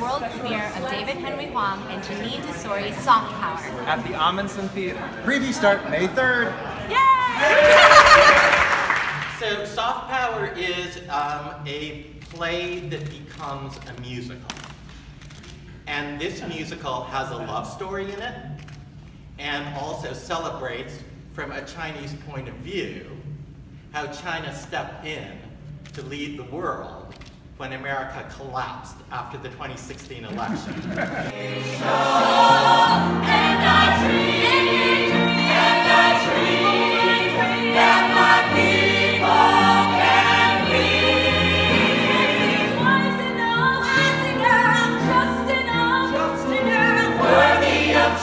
world premiere of David Henry Hwang and Jeanine Tesori's Soft Power. At the Ahmanson Theater. Preview start May 3rd. Yay! so Soft Power is um, a play that becomes a musical. And this musical has a love story in it and also celebrates, from a Chinese point of view, how China stepped in to lead the world when America collapsed after the 2016 election.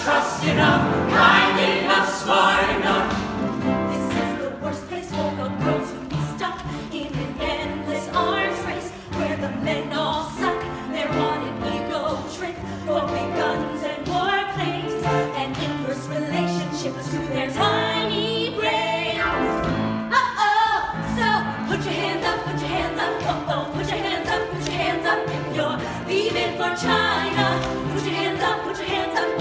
trust enough, kind enough, smart enough. Relationships to their tiny brains. Uh-oh, so put your hands up, put your hands up, uh-oh, put your hands up, put your hands up if you're leaving for China. Put your hands up, put your hands up.